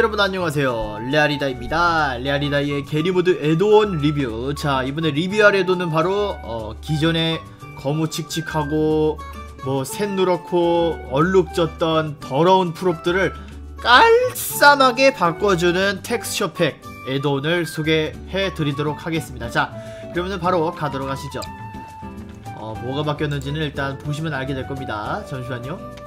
여러분 안녕하세요. 레아리다입니다. 레아리다의 게리모드 에드온 리뷰. 자 이번에 리뷰할 에드온은 바로 어, 기존에 거무칙칙하고 뭐셋 누렇고 얼룩졌던 더러운 프롭들을 깔쌈하게 바꿔주는 텍스처 팩 에드온을 소개해 드리도록 하겠습니다. 자 그러면 바로 가도록 하시죠. 어, 뭐가 바뀌었는지는 일단 보시면 알게 될 겁니다. 잠시만요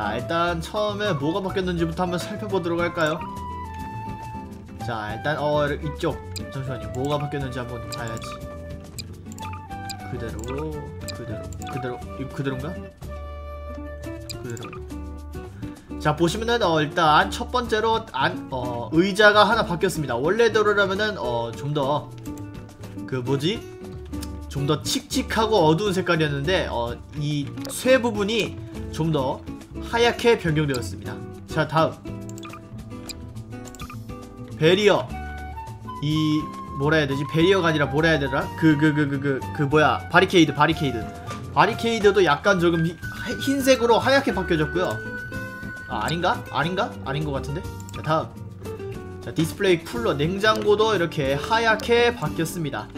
자 일단 처음에 뭐가 바뀌었는지부터 한번 살펴보도록 할까요? 자 일단 어 이쪽. 잠시만요. 뭐가 바뀌었는지 한번 봐야지. 그대로 그대로 그대로 이거 그대로인가? 그대로. 자 보시면은 어 일단 첫 번째로 안 어 의자가 하나 바뀌었습니다. 원래대로라면은 어 좀 더 그 뭐지? 좀 더 칙칙하고 어두운 색깔이었는데 어 이 쇠 부분이 좀더 하얗게 변경되었습니다. 자 다음. Barrier. 이 뭐라 해야 되지? barrier가 아니라 뭐라 해야 되나? 그 그 그 그 그 그 뭐야? 바리케이드 바리케이드. 바리케이드도 약간 조금 히, 흰색으로 하얗게 바뀌어졌고요. 아 아닌가? 아닌가? 아닌 것 같은데? 자 다음. 자 display cooler. 냉장고도 이렇게 하얗게 바뀌었습니다.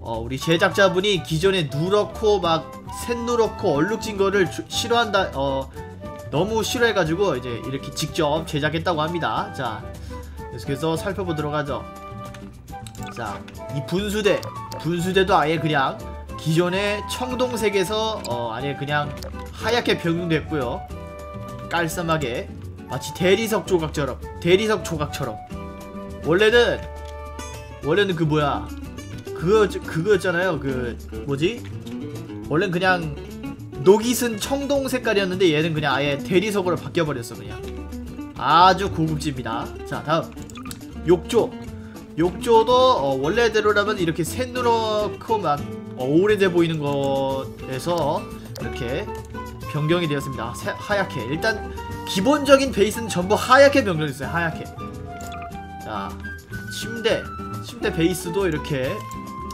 어 우리 제작자분이 기존에 누렇고 막색 누렇고 얼룩진 거를 주, 싫어한다 어 너무 싫어해가지고 이제 이렇게 직접 제작했다고 합니다. 자 계속해서 살펴보도록 하죠. 자 이 분수대 분수대도 아예 그냥 기존의 청동색에서 어 아예 그냥 하얗게 변경됐고요. 깔쌈하게 마치 대리석 조각처럼 대리석 조각처럼. 원래는 원래는 그 뭐야? 그거 그거였잖아요. 그 뭐지? 원래는 그냥 녹이 쓴 청동 색깔이었는데 얘는 그냥 아예 대리석으로 바뀌어버렸어 그냥. 아주 고급집니다. 자 다음. 욕조. 욕조도 어, 원래대로라면 이렇게 새누렇고 막 어, 오래돼 보이는 것에서 이렇게 변경이 되었습니다. 새, 하얗게. 일단 기본적인 베이스는 전부 하얗게 변경됐어요 하얗게. 자 침대. 침대 베이스도 이렇게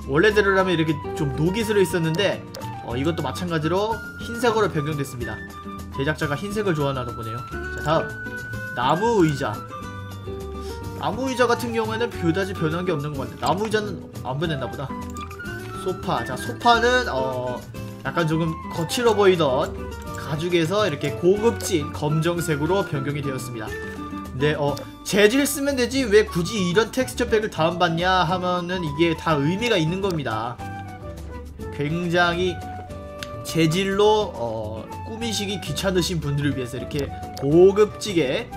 원래대로라면 이렇게 좀 녹이 슬어 있었는데 어, 이것도 마찬가지로 흰색으로 변경됐습니다. 제작자가 흰색을 좋아하나 보네요. 자 다음. 나무 의자. 나무 의자 같은 경우에는 그다지 변한 게 없는 것 같네 나무 의자는 안 변했나 보다. 소파. 자 소파는 어 약간 조금 거칠어 보이던 가죽에서 이렇게 고급진 검정색으로 변경이 되었습니다. 네, 어, 재질 쓰면 되지 왜 굳이 이런 텍스처 팩을 다운받냐 하면은 이게 다 의미가 있는 겁니다. 굉장히 재질로 어, 꾸미시기 귀찮으신 분들을 위해서 이렇게 고급지게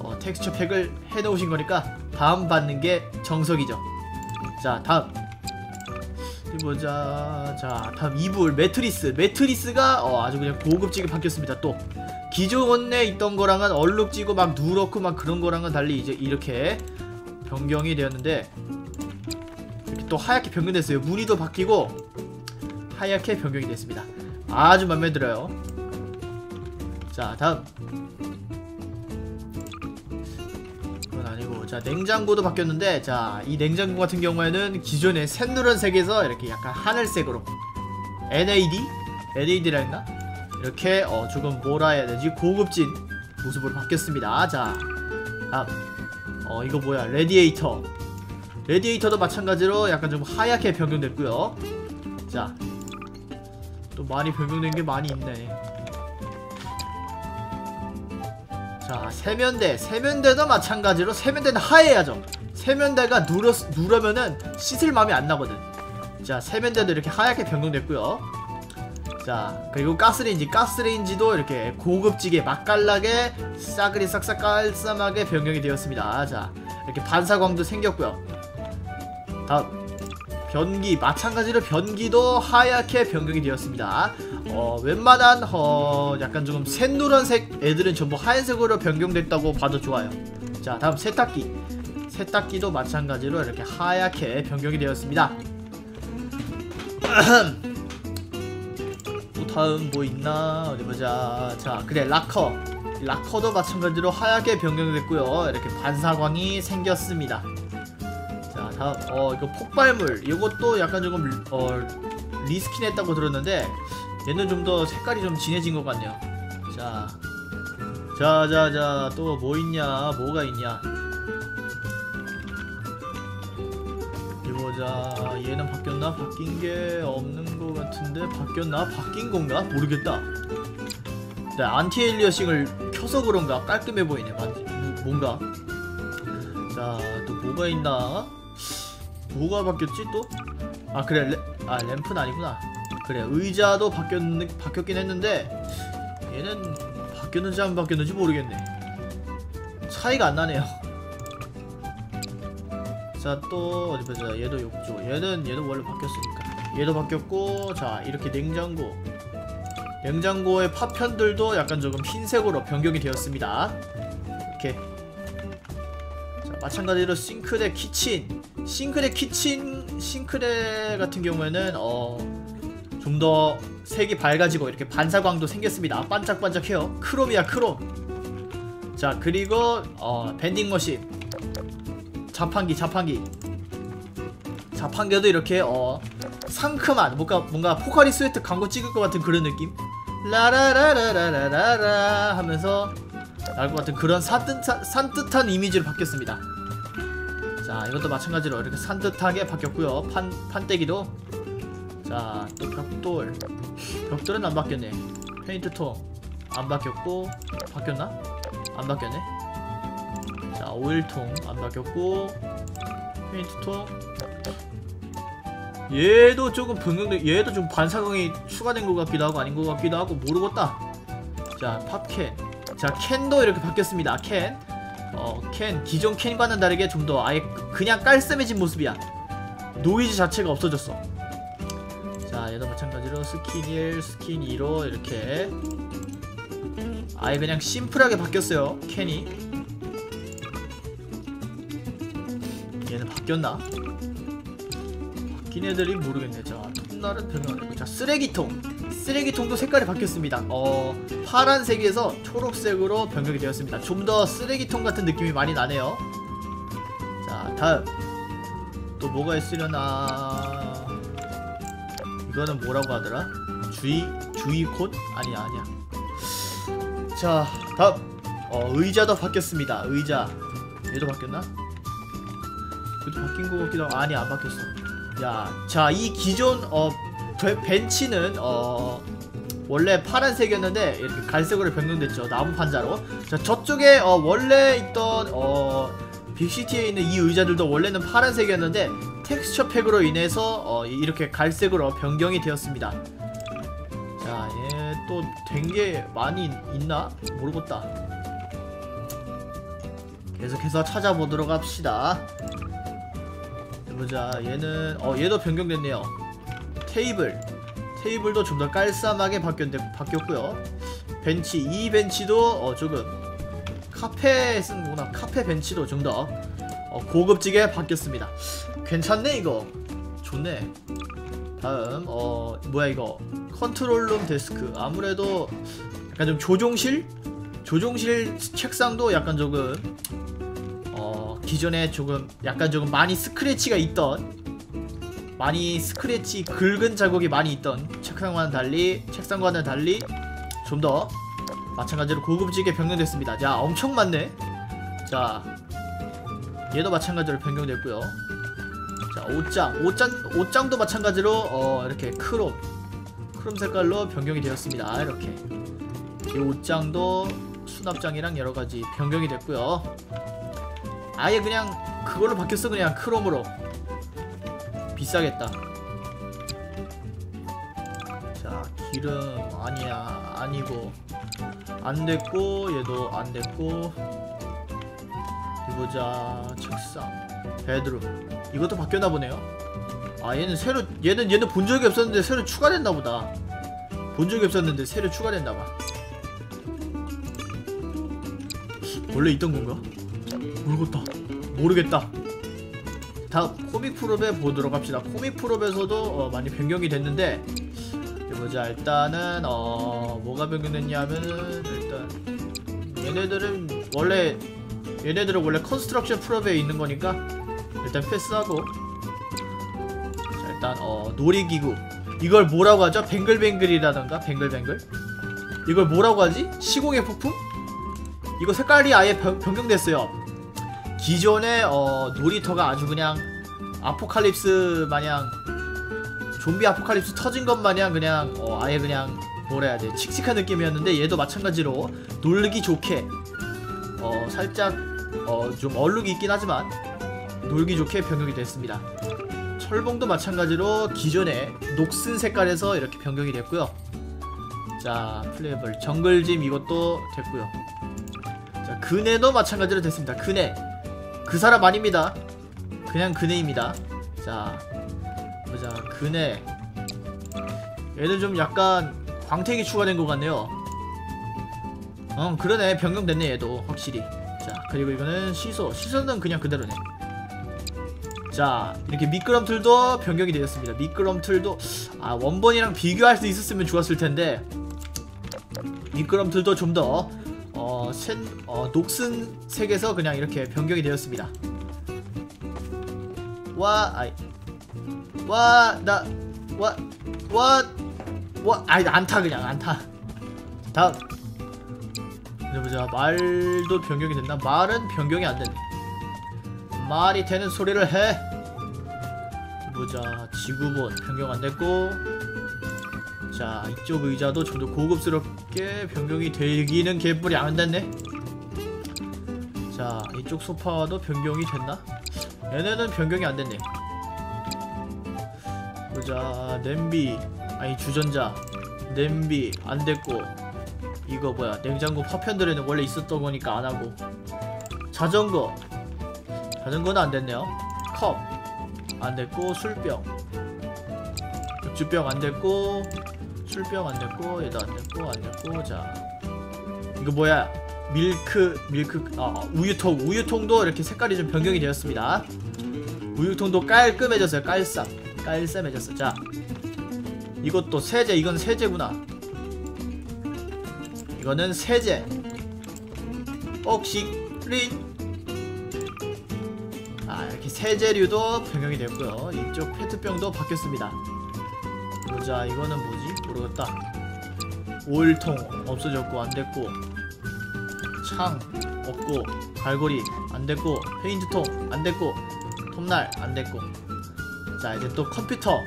어, 텍스처 팩을 해놓으신 거니까 다음 받는 게 정석이죠. 자 다음. 보자. 자 다음 이불. 매트리스. 매트리스가 어, 아주 그냥 고급지게 바뀌었습니다 또. 기존에 있던 거랑은 얼룩지고 막 누렇고 막 그런 거랑은 달리 이제 이렇게 변경이 되었는데 이렇게 또 하얗게 변경됐어요. 무늬도 바뀌고 하얗게 변경이 됐습니다 아주 맘에 들어요. 자 다음. 그건 아니고 자 냉장고도 바뀌었는데 자 이 냉장고 같은 경우에는 기존의 샛누런 색에서 이렇게 약간 하늘색으로. NAD? NAD라 했나? 이렇게 어 조금 뭐라 해야 되지? 고급진 모습으로 바뀌었습니다. 자 다음. 어 이거 뭐야? 라디에이터. 라디에이터도 마찬가지로 약간 좀 하얗게 변경됐고요. 자 또 많이 변경된 게 많이 있네. 자 세면대 세면대도 마찬가지로 세면대는 하얘야죠. 세면대가 누르, 누르면은 씻을 마음이 안 나거든. 자 세면대도 이렇게 하얗게 변경됐고요. 자 그리고 가스레인지 가스레인지도 이렇게 고급지게 맛깔나게 싸그리 싹싹 깔쌈하게 변경이 되었습니다. 자 이렇게 반사광도 생겼고요. 다음 변기 마찬가지로 변기도 하얗게 변경이 되었습니다. 어 웬만한 어 약간 조금 샛노란색 애들은 전부 하얀색으로 변경됐다고 봐도 좋아요. 자 다음 세탁기. 세탁기도 마찬가지로 이렇게 하얗게 변경이 되었습니다. 또 다음 뭐 있나? 어디 보자. 자 그래 락커. 락커도 마찬가지로 하얗게 변경됐고요. 이렇게 반사광이 생겼습니다 다음 어 이거 폭발물 이것도 약간 조금 어 reskin 했다고 들었는데 얘는 좀 더 색깔이 좀 진해진 것 같네요 자, 자, 자, 자, 또 뭐 있냐? 뭐가 있냐? 이 보자. 얘는 바뀌었나? 바뀐 게 없는 것 같은데 바뀌었나? 바뀐 건가? 모르겠다. 네, 안티에일리어싱을 켜서 그런가 깔끔해 보이네. 뭔가. 자, 또 뭐가 있나? 뭐가 바뀌었지 또? 아 그래, 레, 아 램프는 아니구나. 그래, 의자도 바뀌었 바뀌었긴 했는데 얘는 바뀌었는지 안 바뀌었는지 모르겠네. 차이가 안 나네요. 자, 또 어디 보자. 얘도 욕조. 얘는 얘도 원래 바뀌었으니까. 얘도 바뀌었고, 자 이렇게 냉장고. 냉장고의 파편들도 약간 조금 흰색으로 변경이 되었습니다. 이렇게. 자, 마찬가지로 싱크대 키친. 싱크대 키친, 싱크대 같은 경우에는 어, 좀 더 색이 밝아지고 이렇게 반사광도 생겼습니다. 반짝반짝해요. 크롬이야 크롬. 자 그리고 어, vending machine, 자판기, 자판기. 자판기도 이렇게 어, 상큼한 뭔가 뭔가 포카리 스웨트 광고 찍을 것 같은 그런 느낌. 라라라라라라라 하면서 날 것 같은 그런 산뜻한, 산뜻한 이미지로 바뀌었습니다. 자 이것도 마찬가지로 이렇게 산뜻하게 바뀌었고요. 판 판때기도 자 또 벽돌 벽돌은 안 바뀌었네. 페인트 통 안 바뀌었고 바뀌었나? 안 바뀌었네. 자 오일통 안 바뀌었고 페인트 통 얘도 조금 변경돼 얘도 좀 반사광이 추가된 것 같기도 하고 아닌 것 같기도 하고 모르겠다 자 pop can 자 캔도 이렇게 바뀌었습니다 캔 어, 캔 기존 캔과는 다르게 좀 더 아예 그냥 깔끔해진 모습이야. 노이즈 자체가 없어졌어. 자 얘도 마찬가지로 스킨 1, 스킨 2로 이렇게 아예 그냥 심플하게 바뀌었어요 캔이. 얘는 바뀌었나? 바뀐 애들이 모르겠네. 자 톱날은 변경하고. 자 쓰레기통 쓰레기통도 색깔이 바뀌었습니다. 어 파란색에서 초록색으로 변경이 되었습니다. 좀 더 쓰레기통 같은 느낌이 많이 나네요. 자 다음. 또 뭐가 있으려나? 이거는 뭐라고 하더라? 주의 주의콘 아니야 아니야. 자 다음. 어 의자도 바뀌었습니다. 의자. 얘도 바뀌었나? 그래도 바뀐 거 같기도 하고. 아니 안 바뀌었어. 야, 자, 이 기존 어 베- 벤치는 어 원래 파란색이었는데 이렇게 갈색으로 변경됐죠. 나무 판자로. 자, 저쪽에 어 원래 있던 어 빅시티에 있는 이 의자들도 원래는 파란색이었는데 텍스처 팩으로 인해서 어 이렇게 갈색으로 변경이 되었습니다. 자, 얘 또 된 게 많이 있나? 모르겠다. 계속해서 찾아보도록 합시다. 보자 얘는 어 얘도 변경됐네요 테이블 테이블도 좀 더 깔쌈하게 바뀌었, 바뀌었고요. 벤치 이 벤치도 어 조금 카페 쓴 거구나. 카페 벤치도 좀더 어, 고급지게 바뀌었습니다. 괜찮네 이거. 좋네. 다음 어 뭐야 이거. Control room desk. 아무래도 약간 좀 조종실? 조종실 책상도 약간 조금 어, 기존에 조금 약간 조금 많이 스크래치가 있던 많이 스크래치 긁은 자국이 많이 있던 책상과는 달리 책상과는 달리 좀 더 마찬가지로 고급지게 변경됐습니다. 자 엄청 많네. 자 얘도 마찬가지로 변경됐고요. 자 옷장 옷장 옷장도 마찬가지로 어, 이렇게 크롬 크롬 색깔로 변경이 되었습니다. 이렇게 이 옷장도 수납장이랑 여러 가지 변경이 됐고요. 아예 그냥 그걸로 바뀌었어 그냥 크롬으로 비싸겠다. 자 기름 아니야 아니고. 안 됐고 얘도 안 됐고. 이보자 책상 베드룸. 이것도 바뀌었나 보네요. 아 얘는 새로 얘는 얘는 본 적이 없었는데 새로 추가됐나 보다. 본 적이 없었는데 새로 추가됐나 봐. 원래 있던 건가? 모르겠다. 모르겠다 다음 comic prop에 보도록 합시다. Comic prop에서도 어, 많이 변경이 됐는데 보자 일단은 어 뭐가 변경됐냐 하면은 일단 얘네들은 원래 얘네들은 원래 construction prop에 있는 거니까 일단 패스하고. 자 일단 어 놀이기구. 이걸 뭐라고 하죠? 뱅글뱅글이라던가? 뱅글뱅글? 이걸 뭐라고 하지? 시공의 폭풍? 이거 색깔이 아예 변, 변경됐어요 기존의 어, 놀이터가 아주 그냥 아포칼립스 마냥 좀비 아포칼립스 터진 것 마냥 그냥 어, 아예 그냥 뭐라 해야 돼? 칙칙한 느낌이었는데 얘도 마찬가지로 놀기 좋게 어 살짝 어좀 얼룩이 있긴 하지만 놀기 좋게 변경이 됐습니다. 철봉도 마찬가지로 기존의 녹슨 색깔에서 이렇게 변경이 됐고요. 자 플레이블 정글짐 이것도 됐고요. 자 그네도 마찬가지로 됐습니다. 그네 그 사람 아닙니다. 그냥 그네입니다. 자 보자. 그네. 얘는 좀 약간 광택이 추가된 것 같네요. 어 그러네. 변경됐네 얘도. 확실히. 자 그리고 이거는 시소. 시소는 그냥 그대로네. 자 이렇게 미끄럼틀도 변경이 되었습니다. 미끄럼틀도 아 원본이랑 비교할 수 있었으면 좋았을 텐데. 미끄럼틀도 좀 더 어, 센, 어, 녹슨 색에서 그냥 이렇게 변경이 되었습니다. 와 아이. 와나와와 아이 안타 그냥 안타. 다음. 보자. 말도 변경이 됐나? 말은 변경이 안 되네. 말이 되는 소리를 해. 보자. 지구본 변경 안 됐고. 자 이쪽 의자도 좀더 고급스럽 게 변경이 되기는 개뿔이 안 됐네. 자 이쪽 소파도 변경이 됐나? 얘네는 변경이 안 됐네. 보자 냄비. 아니 주전자. 냄비 안 됐고. 이거 뭐야 냉장고 파편들에는 원래 있었던 거니까 안 하고. 자전거. 자전거는 안 됐네요. 컵. 안 됐고 술병. 맥주병 안 됐고 술병 안 됐고 얘도 안 됐고 안 됐고 자. 이거 뭐야? 밀크 밀크 아 우유통. 우유통도 이렇게 색깔이 좀 변경이 되었습니다. 우유통도 깔끔해졌어요. 깔쌈. 깔쌈해졌어 자 이것도 세제. 이건 세제구나. 이거는 세제. 억식린 아 이렇게 세제류도 변경이 됐고요. 이쪽 페트병도 바뀌었습니다. 보자 이거는 뭐지? 모르겠다 오일통 없어졌고 안됐고 창 없고 갈고리 안됐고 페인트통 안됐고 톱날 안됐고. 자 이제 또 컴퓨터.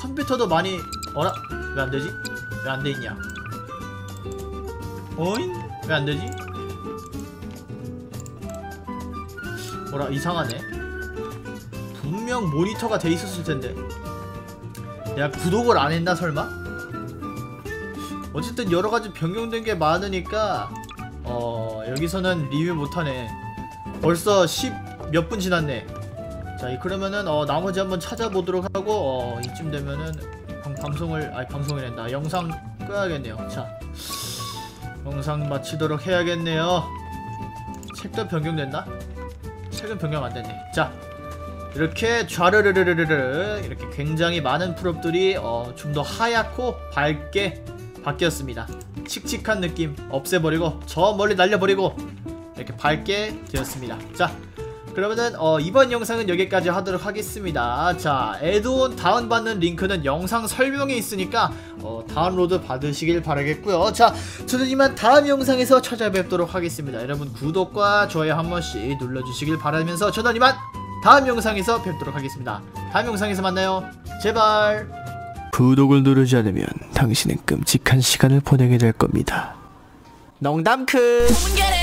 컴퓨터도 많이 어라? 왜 안되지? 왜 안돼있냐? 어잉? 왜 안되지? 뭐라 이상하네. 분명 모니터가 돼 있었을 텐데. 내가 구독을 안 했나 설마? 어쨌든 여러 가지 변경된 게 많으니까 어 여기서는 리뷰 못하네. 벌써 10 몇 분 지났네. 자 그러면은 어 나머지 한번 찾아보도록 하고 어 이쯤 되면은 방, 방송을 아니 방송이 된다. 영상 끄야겠네요. 자 영상 마치도록 해야겠네요. 책도 변경됐나? 책은 변경 안 됐네. 자 이렇게 좌르르르르르 이렇게 굉장히 많은 프롭들이 어, 좀 더 하얗고 밝게 바뀌었습니다. 칙칙한 느낌 없애버리고 저 멀리 날려버리고 이렇게 밝게 되었습니다. 자 그러면은 어, 이번 영상은 여기까지 하도록 하겠습니다. 자 에드온 다운받는 링크는 영상 설명에 있으니까 어, 다운로드 받으시길 바라겠고요. 자 저는 이만 다음 영상에서 찾아뵙도록 하겠습니다. 여러분 구독과 좋아요 한 번씩 눌러주시길 바라면서 저는 이만 다음 영상에서 뵙도록 하겠습니다. 다음 영상에서 만나요. 제발 구독을 누르지 않으면 당신은 끔찍한 시간을 보내게 될 겁니다. 농담 크. Get it.